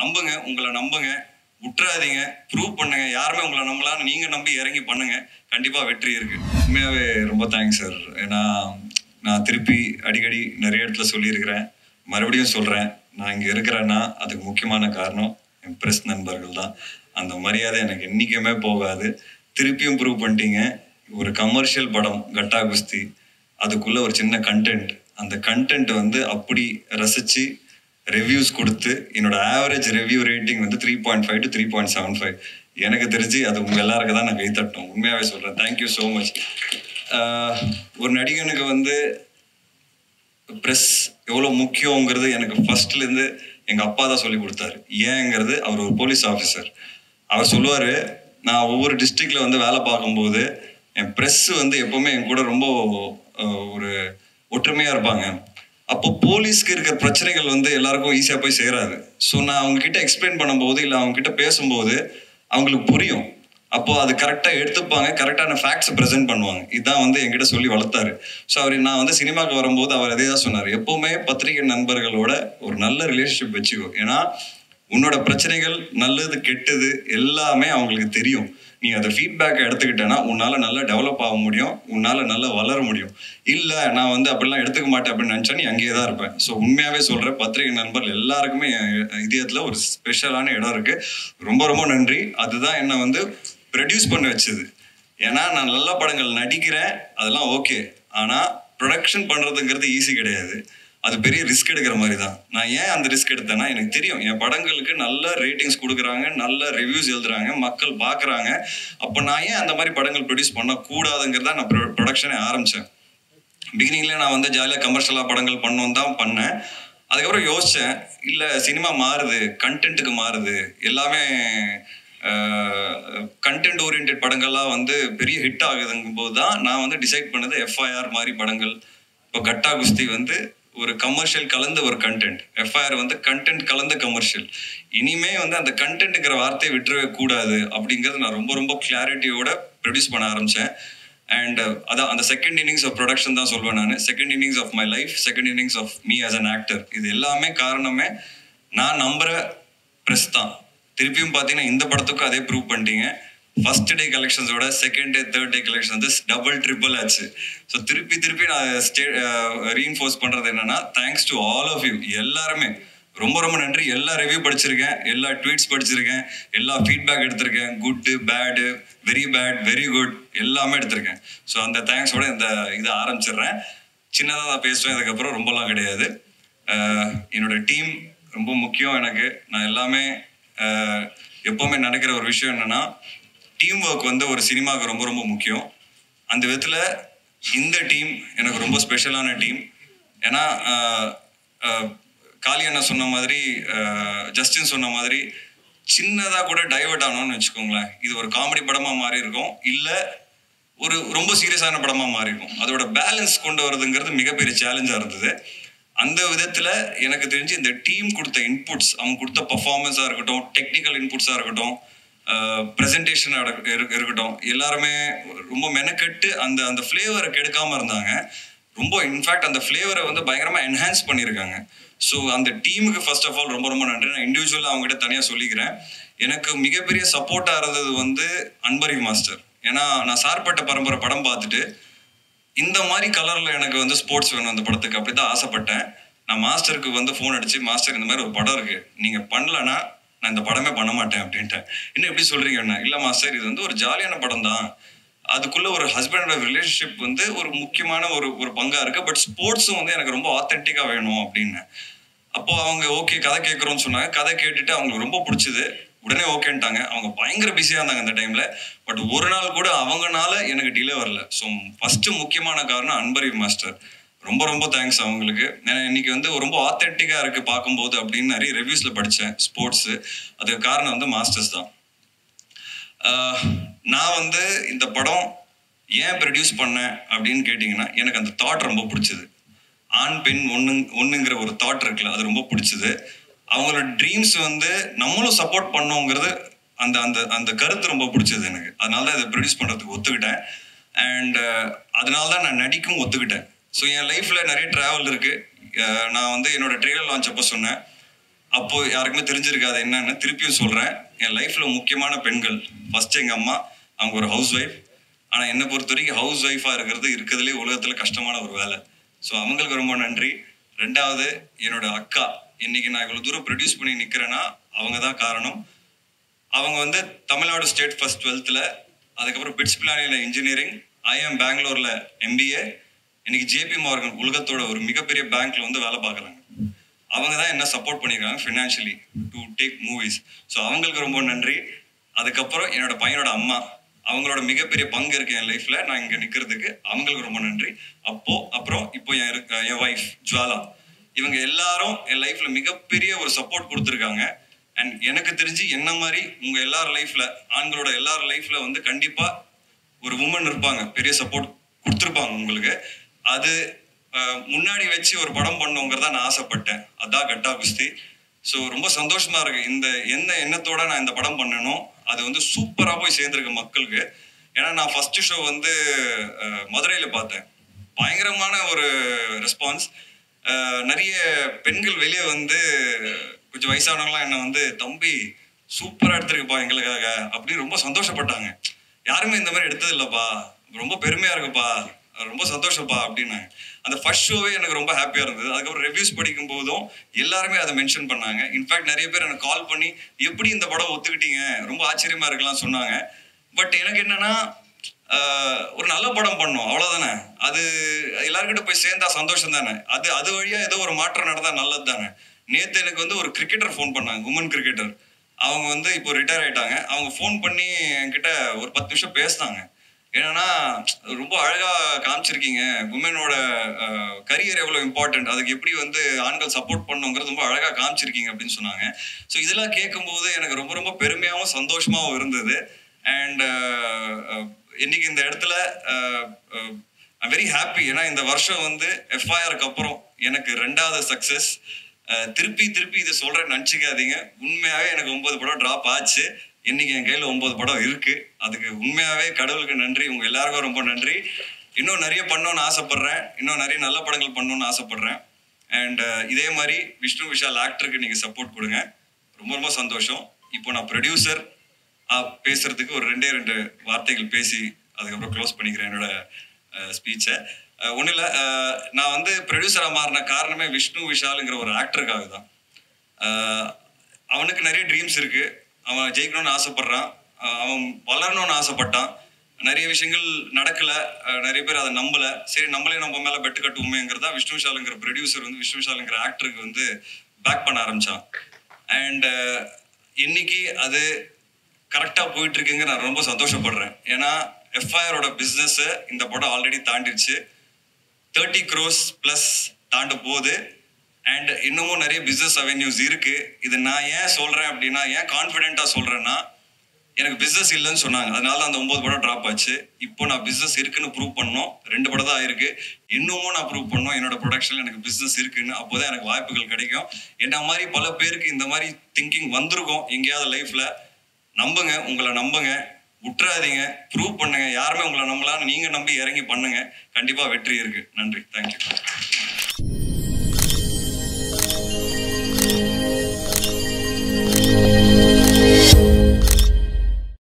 நம்புங்க உங்களை நம்புங்க. விட்டுறாதீங்க. ப்ரூவ் பண்ணுங்க. யாருமே உங்களை நம்பலாம் நீங்க நம்பி இறங்கி பண்ணுங்க. கண்டிப்பா வெற்றி இருக்கு. உண்மையாவே ரொம்ப தேங்க்ஸ் சார் ஏன்னா நான் திருப்பி அடிக்கடி நிறைய இடத்துல சொல்லியிருக்கிறேன். மறுபடியும் சொல்றேன். நான் இங்க இருக்கிறேன்னா அதுக்கு முக்கியமான காரணம் என் பிரஸ் நண்பர்கள் தான். அந்த மரியாதை எனக்கு என்றைக்குமே போகாது. திருப்பியும் ப்ரூவ் பண்ணிட்டீங்க. ஒரு கமர்ஷியல் படம் கட்டா குஸ்தி. அதுக்குள்ள ஒரு சின்ன கண்டென்ட் அந்த கண்டென்ட் வந்து அப்படி ரசிச்சு ரிவ்யூஸ் கொடுத்து என்னோட ஆவரேஜ் ரிவ்யூ ரேட்டிங் வந்து three point five to three point seven five எனக்கு தெரிஞ்சு அது உங்கள் எல்லாருக்கும் தான் நான் கை தட்டணும். உண்மையாவே சொல்றேன். தேங்க்யூ ஸோ மச் ஒரு நடிகனுக்கு வந்து ப்ரெஸ் எவ்வளோ முக்கியங்கிறது எனக்கு ஃபர்ஸ்ட்லேருந்து எங்கள் அப்பா தான் சொல்லி கொடுத்தாரு. ஏங்கிறது அவர் ஒரு போலீஸ் ஆஃபீஸர் அவர் சொல்லுவார் நான் ஒவ்வொரு டிஸ்ட்ரிக்டில் வந்து வேலை பார்க்கும்போது என் ப்ரெஸ் வந்து எப்போவுமே என் கூட ரொம்ப ஒரு ஒற்றுமையாக இருப்பாங்க. அப்போ போலீஸ்க்கு இருக்கிற பிரச்சனைகள் வந்து எல்லாருக்கும் ஈஸியாக போய் சேராது. ஸோ நான் அவங்கக்கிட்ட எக்ஸ்பிளைன் பண்ணும்போது இல்லை அவங்கக்கிட்ட பேசும்போது அவங்களுக்கு புரியும். அப்போ அது கரெக்டாக எடுத்துப்பாங்க கரெக்டான ஃபேக்ட்ஸை ப்ரெசென்ட் பண்ணுவாங்க. இதுதான் வந்து என்கிட்ட சொல்லி வளர்த்தாரு. ஸோ அவர் நான் வந்து சினிமாவுக்கு வரும்போது அவர் அதே தான் சொன்னார். எப்போவுமே பத்திரிகை நண்பர்களோட ஒரு நல்ல ரிலேஷன்ஷிப் வச்சுக்கோ. ஏன்னா உன்னோட பிரச்சனைகள் நல்லது கெட்டது எல்லாமே அவங்களுக்கு தெரியும். நீ அதை ஃபீட்பேக்கை எடுத்துக்கிட்டேன்னா உன்னால் நல்லா டெவலப் ஆக முடியும் உன்னால் நல்லா வளர முடியும். இல்லை நான் வந்து அப்படிலாம் எடுத்துக்க மாட்டேன் அப்படின்னு நினச்சா நீ அங்கேயே தான் இருப்பேன் ஸோ உண்மையாகவே சொல்கிறேன் பத்திரிகை நண்பர்கள் எல்லாருக்குமே என் ஒரு ஸ்பெஷலான இடம் இருக்குது ரொம்ப ரொம்ப நன்றி. அதுதான் என்னை வந்து ப்ரொடியூஸ் பண்ண வச்சது. ஏன்னா நான் நல்ல படங்கள் நடிக்கிறேன் அதெல்லாம் ஓகே ஆனால் ப்ரொடக்ஷன் பண்ணுறதுங்கிறது ஈஸி கிடையாது. அது பெரிய ரிஸ்க் எடுக்கிற மாதிரி தான் நான் ஏன் அந்த ரிஸ்க் எடுத்தேன்னா எனக்கு தெரியும். என் படங்களுக்கு நல்ல ரேட்டிங்ஸ் கொடுக்குறாங்க நல்ல ரிவ்யூஸ் எழுதுறாங்க மக்கள் பார்க்குறாங்க அப்போ நான் ஏன் அந்த மாதிரி படங்கள் ப்ரொடியூஸ் பண்ணக்கூடாதுங்கிறதா நான் ப்ரொடக்ஷனே ஆரம்பித்தேன் பிகினிங்ல நான் வந்து ஜாலியாக கமர்ஷியலாக படங்கள் பண்ணணும் தான் பண்ணேன். அதுக்கப்புறம் யோசித்தேன் இல்லை சினிமா மாறுது கண்டென்ட்டுக்கு மாறுது. எல்லாமே கண்டென்ட் ஓரியன்ட் படங்கள்லாம் வந்து பெரிய ஹிட் ஆகுதுங்கும் போது தான் நான் வந்து டிசைட் பண்ணது எஃப்ஐஆர் மாதிரி படங்கள். இப்போ கட்டா குஸ்தி வந்து ஒரு கமர்ஷியல் கலந்த ஒரு கண்டென்ட் எஃப்ஐஆர் வந்து கண்டென்ட் கலந்த கமர்ஷியல் இனிமே வந்து அந்த கண்டென்ட்டுங்கிற வார்த்தையை விட்டுறவே கூடாது அப்படிங்கிறது நான் ரொம்ப ரொம்ப கிளாரிட்டியோட ப்ரொடியூஸ் பண்ண ஆரம்பித்தேன் அண்ட் அதான் அந்த செகண்ட் இன்னிங்ஸ் ஆஃப் ப்ரொடக்ஷன் தான் சொல்வேன் நான். Second innings of my life second innings of me as an actor இது எல்லாமே காரணமே நான் நம்புகிற ப்ரெஸ் தான். திருப்பியும் பார்த்தீங்கன்னா இந்த படத்துக்கும் அதே ப்ரூவ் பண்ணிட்டீங்க. First day கலெக்ஷன்ஸோட second day third day collection வந்து டபுள் ட்ரிபிள் ஆச்சு. ஸோ திருப்பி திருப்பி நான் ஸ்டே ரீஎன்ஃபோர்ஸ் பண்ணுறது என்னன்னா thanks to all of you எல்லாருமே. ரொம்ப ரொம்ப நன்றி. எல்லா ரிவ்யூ படிச்சிருக்கேன் எல்லா ட்வீட்ஸ் படிச்சிருக்கேன் எல்லா ஃபீட்பேக் எடுத்திருக்கேன். Good bad very bad very good எல்லாமே எடுத்திருக்கேன். ஸோ அந்த தேங்க்ஸோட இந்த இதை ஆரம்பிச்சிடுறேன். சின்னதாக தான் பேசுவேன் இதுக்கப்புறம் ரொம்பலாம் கிடையாது. என்னோட டீம் ரொம்ப முக்கியம் எனக்கு. நான் எல்லாமே எப்போவுமே நடக்கிற ஒரு விஷயம் என்னென்னா டீம் ஒர்க் வந்து ஒரு சினிமாவுக்கு ரொம்ப ரொம்ப முக்கியம். அந்த விதத்தில் இந்த டீம் எனக்கு ரொம்ப ஸ்பெஷலான டீம் ஏன்னா காளி அண்ணா சொன்ன மாதிரி ஜஸ்டின் சொன்ன மாதிரி சின்னதாக கூட டைவர்ட் ஆனோம்னு வச்சுக்கோங்களேன். இது ஒரு காமெடி படமாக மாறி இருக்கும். இல்லை ஒரு ரொம்ப சீரியஸான படமாக மாறி இருக்கும். அதோட பேலன்ஸ் கொண்டு வரதுங்கிறது மிகப்பெரிய சேலஞ்சாக இருந்தது. அந்த விதத்தில் எனக்கு தெரிஞ்சு இந்த டீம் கொடுத்த இன்புட்ஸ் அவங்க கொடுத்த பர்ஃபார்மன்ஸாக இருக்கட்டும் டெக்னிக்கல் இன்புட்ஸாக இருக்கட்டும் ப்ரெசன்டேஷன் இருக்கட்டும். எல்லாருமே ரொம்ப மெனக்கெட்டு அந்த அந்த ஃப்ளேவரை கெடுக்காமல் இருந்தாங்க. ரொம்ப இன்ஃபேக்ட் அந்த ஃப்ளேவரை வந்து பயங்கரமாக என்ஹான்ஸ் பண்ணியிருக்காங்க ஸோ அந்த டீமுக்கு ஃபர்ஸ்ட் ஆஃப் ஆல் ரொம்ப ரொம்ப நன்றி. நான் இண்டிவிஜுவலாக அவங்ககிட்ட தனியாக சொல்லிக்கிறேன். எனக்கு மிகப்பெரிய சப்போர்ட்டாக இருந்தது வந்து அன்பரி மாஸ்டர் ஏன்னா நான் சார்பட்ட பரம்பரை படம் பார்த்துட்டு இந்த மாதிரி கலரில் எனக்கு வந்து ஸ்போர்ட்ஸ் வேணும் அந்த படத்துக்கு அப்படி தான் ஆசைப்பட்டேன். நான் மாஸ்டருக்கு வந்து ஃபோன் அடித்து மாஸ்டர் இந்த மாதிரி ஒரு படம் இருக்குது நீங்கள் பண்ணலன்னா நான் இந்த படமே பண்ண மாட்டேன் அப்படின்ட்டேன். என்ன எப்படி சொல்றீங்கன்னா இல்லை மாஸ்டர் இது வந்து ஒரு ஜாலியான படம் தான் அதுக்குள்ள ஒரு ஹஸ்பண்ட் ரிலேஷன்ஷிப் வந்து ஒரு முக்கியமான ஒரு ஒரு பங்கா இருக்கு. பட் ஸ்போர்ட்ஸும் வந்து எனக்கு ரொம்ப ஆத்தென்டிக்கா வேணும் அப்படின்னு. அப்போ அவங்க ஓகே கதை கேட்குறோம்னு சொன்னாங்க. கதை கேட்டுட்டு அவங்களுக்கு ரொம்ப பிடிச்சது. உடனே ஓகேன்ட்டாங்க அவங்க பயங்கர பிஸியாக இருந்தாங்க அந்த டைமில் பட் ஒரு நாள் கூட அவங்கனால எனக்கு டிலே வரல. ஸோ ஃபஸ்ட்டு முக்கியமான காரணம் அன்பரி மாஸ்டர் ரொம்ப ரொம்ப தேங்க்ஸ் அவங்களுக்கு. ஏன்னா இன்னைக்கு வந்து ரொம்ப ஆத்தென்டிக்காக இருக்கு பார்க்கும்போது அப்படின்னு நிறைய ரிவ்யூஸில் படித்தேன் ஸ்போர்ட்ஸு அதுக்கு காரணம் வந்து மாஸ்டர்ஸ் தான். நான் வந்து இந்த படம் ஏன் ப்ரொடியூஸ் பண்ணேன் அப்படின்னு கேட்டிங்கன்னா எனக்கு அந்த தாட் ரொம்ப பிடிச்சது. ஆண் பெண் ஒன்று ஒன்றுங்கிற ஒரு தாட் இருக்குல்ல அது ரொம்ப பிடிச்சது. அவங்களோட ட்ரீம்ஸ் வந்து நம்மளும் சப்போர்ட் பண்ணோங்கிறது அந்த அந்த அந்த கருத்து ரொம்ப பிடிச்சது எனக்கு. அதனால தான் இதை ப்ரொடியூஸ் பண்ணுறதுக்கு ஒத்துக்கிட்டேன். அண்ட் அதனால தான் நான் நடிக்கும் ஒத்துக்கிட்டேன். ஸோ என் லைஃப்பில் நிறைய ட்ராவல் இருக்குது நான் வந்து என்னோட ட்ரெய்லர் லான்ச் அப்போ சொன்னேன். அப்போது யாருக்குமே தெரிஞ்சிருக்காது என்னன்னு திருப்பியும் சொல்கிறேன் என் லைஃப்பில் முக்கியமான பெண்கள். ஃபஸ்ட்டு எங்கள் அம்மா அவங்க ஒரு ஹவுஸ் ஒய்ஃப் ஆனால் என்னை பொறுத்த வரைக்கும் ஹவுஸ் ஒய்ஃபாக இருக்கிறது இருக்கிறதுலே உலகத்தில் கஷ்டமான ஒரு வேலை. ஸோ அவங்களுக்கு ரொம்ப நன்றி. ரெண்டாவது என்னோட அக்கா. இன்னைக்கு நான் இவ்வளோ தூரம் ப்ரொடியூஸ் பண்ணி நிற்கிறேன்னா அவங்க தான் காரணம். அவங்க வந்து தமிழ்நாடு ஸ்டேட் ஃபர்ஸ்ட் டுவெல்த்தில் அதுக்கப்புறம் பிட்ஸ் பிளானில் இன்ஜினியரிங் ஐஎம் பெங்களூரில் எம்பிஏ இன்னைக்கு ஜேபி மார்கன் உலகத்தோட ஒரு மிகப்பெரிய பேங்க்ல வந்து வேலை பார்க்குறாங்க. அவங்க தான் என்ன சப்போர்ட் பண்ணியிருக்காங்க financially to take movies so அவங்களுக்கு ரொம்ப நன்றி. அதுக்கப்புறம் என்னோட பையனோட அம்மா அவங்களோட மிகப்பெரிய பங்கு இருக்கு என் லைஃப்ல நான் இங்க நிக்கிறதுக்கு அவங்களுக்கு ரொம்ப நன்றி. அப்போ அப்புறம் இப்போ என் இருக்க- என் ஒய்ஃப் ஜுவாலா. இவங்க எல்லாரும் என் லைஃப்ல மிகப்பெரிய ஒரு சப்போர்ட் கொடுத்துருக்காங்க. அண்ட் எனக்கு தெரிஞ்சு என்ன மாதிரி உங்க எல்லார் லைஃப்ல ஆண்களோட எல்லார் லைஃப்ல வந்து கண்டிப்பா ஒரு உமன் இருப்பாங்க. பெரிய சப்போர்ட் கொடுத்துருப்பாங்க உங்களுக்கு. அது முன்னாடி வச்சு ஒரு படம் பண்ணுங்கிறத நான் ஆசைப்பட்டேன். அதான் கட்டா குஸ்தி ஸோ ரொம்ப சந்தோஷமா இருக்கு. இந்த எந்த எண்ணத்தோட நான் இந்த படம் பண்ணனோ அது வந்து சூப்பரா போய் சேர்ந்துருக்கு மக்களுக்கு. ஏன்னா நான் ஃபர்ஸ்ட் ஷோ வந்து மதுரையில் மதுரையில பார்த்தேன். பயங்கரமான ஒரு ரெஸ்பான்ஸ் நிறைய பெண்கள் வெளியே வந்து கொஞ்சம் வயசானவங்களாம் என்ன வந்து தம்பி சூப்பரா எடுத்திருக்குப்பா எங்களுக்காக. அப்படின்னு ரொம்ப சந்தோஷப்பட்டாங்க. யாருமே இந்த மாதிரி எடுத்தது இல்லைப்பா ரொம்ப பெருமையா இருக்குப்பா. ரொம்ப சந்தோஷப்பா அப்படின்னாங்க. அந்த ஃபர்ஸ்ட் ஷோவே எனக்கு ரொம்ப ஹாப்பியாக இருந்தது. அதுக்கப்புறம் ரிவ்யூஸ் படிக்கும் போதும் எல்லாருமே அதை மென்ஷன் பண்ணாங்க. இன்ஃபேக்ட் நிறைய பேர் எனக்கு கால் பண்ணி எப்படி இந்த படம் ஒத்துக்கிட்டீங்க? ரொம்ப ஆச்சரியமாக இருக்கலாம் சொன்னாங்க. பட் எனக்கு என்னன்னா ஒரு நல்ல படம் பண்ணோம். அவ்வளோதானே அது எல்லாருக்கிட்ட போய் சேர்ந்தா சந்தோஷம் தானே அது அது வழியாக ஏதோ ஒரு மாற்றம் நடந்தால் நல்லது தானே நேற்று எனக்கு வந்து ஒரு கிரிக்கெட்டர் ஃபோன் பண்ணாங்க உமன் கிரிக்கெட்டர் அவங்க வந்து இப்போ ரிட்டையர் ஆயிட்டாங்க. அவங்க ஃபோன் பண்ணி என்கிட்ட ஒரு பத்து நிமிஷம் பேசினாங்க. என்னன்னா ரொம்ப அழகா காமிச்சிருக்கீங்க. உமனோட கரியர் எவ்வளவு இம்பார்ட்டன்ட் அதுக்கு எப்படி வந்து ஆண்கள் சப்போர்ட் பண்ணுங்கிறது ரொம்ப அழகா காமிச்சிருக்கீங்க அப்படின்னு சொன்னாங்க. ஸோ இதெல்லாம் கேட்கும்போது எனக்கு ரொம்ப ரொம்ப பெருமையாகவும் சந்தோஷமாகவும் இருந்தது. அண்ட் இன்னைக்கு இந்த இடத்துல வெரி ஹாப்பி ஏன்னா இந்த வருஷம் வந்து எஃப்ஐஆருக்கு அப்புறம் எனக்கு ரெண்டாவது சக்சஸ் திருப்பி திருப்பி இதை சொல்றேன்னு நினச்சிக்காதீங்க. உண்மையாகவே எனக்கு ஒன்பது படம் ட்ராப் ஆச்சு. இன்னைக்கு என் கையில் ஒன்பது படம் இருக்கு. அதுக்கு உண்மையாவே கடவுளுக்கு நன்றி. உங்க எல்லாருக்கும் ரொம்ப நன்றி. இன்னும் நிறைய பண்ணணும்னு ஆசைப்படுறேன். இன்னும் நிறைய நல்ல படங்கள் பண்ணணும்னு ஆசைப்படுறேன். அண்ட் uh, இதே மாதிரி விஷ்ணு விஷால் ஆக்டருக்கு நீங்கள் சப்போர்ட் கொடுங்க. ரொம்ப ரொம்ப சந்தோஷம். இப்போ நான் ப்ரொடியூசர் பேசுறதுக்கு ஒரு ரெண்டே ரெண்டு வார்த்தைகள் பேசி அதுக்கப்புறம் க்ளோஸ் பண்ணிக்கிறேன் என்னோட ஸ்பீச்சை ஒன்றும் இல்லை. நான் வந்து ப்ரொடியூசராக மாறின காரணமே விஷ்ணு விஷாலுங்கிற ஒரு ஆக்டருக்காக தான் அவனுக்கு நிறைய ட்ரீம்ஸ் இருக்குது அவன் ஜெயிக்கணும்னு ஆசைப்படுறான். அவன் வளரணும்னு ஆசைப்பட்டான். நிறைய விஷயங்கள் நடக்கல. நிறைய பேர் அதை நம்பல. சரி நம்மளே நம்ம மேல பெட்டு கட்டுவோமேங்கிறதா விஷ்ணு விஷாலுங்கிற ப்ரொடியூசர் வந்து விஷ்ணு விஷாலுங்கிற ஆக்டருக்கு வந்து பேக் பண்ண ஆரம்பிச்சான். அண்ட் இன்னைக்கு அது கரெக்டா போயிட்டு இருக்குங்க நான் ரொம்ப சந்தோஷப்படுறேன். ஏன்னா எஃப்ஐஆரோட பிஸ்னஸ் இந்த படம் ஆல்ரெடி தாண்டிடுச்சு தேர்ட்டி க்ரோஸ் ப்ளஸ் தாண்ட போது அண்ட் இன்னமும் நிறைய பிஸ்னஸ் அவென்யூஸ் இருக்கு. இது நான் ஏன் சொல்றேன் அப்படின்னா ஏன் கான்ஃபிடென்ட்டா சொல்றேன்னா எனக்கு பிஸ்னஸ் இல்லைன்னு சொன்னாங்க. அதனால அந்த ஒன்பது படம் ட்ராப் ஆச்சு. இப்போ நான் பிஸ்னஸ் இருக்குன்னு ப்ரூவ் பண்ணோம். ரெண்டு படம் தான் ஆயிருக்கு. இன்னமும் நான் ப்ரூவ் பண்ணோம். என்னோட ப்ரொடக்ஷன்ல எனக்கு பிஸ்னஸ் இருக்குன்னு. அப்போதான் எனக்கு வாய்ப்புகள் கிடைக்கும். என்ன மாதிரி பல பேருக்கு இந்த மாதிரி திங்கிங் வந்திருக்கும் எங்கேயாவது லைஃப்ல நம்புங்க. உங்களை நம்புங்க. விட்டுறாதீங்க ப்ரூவ் பண்ணுங்க. யாருமே உங்களை நம்பலாம்னு நீங்க நம்பி இறங்கி பண்ணுங்க. கண்டிப்பா வெற்றி இருக்கு. நன்றி. தேங்க்யூ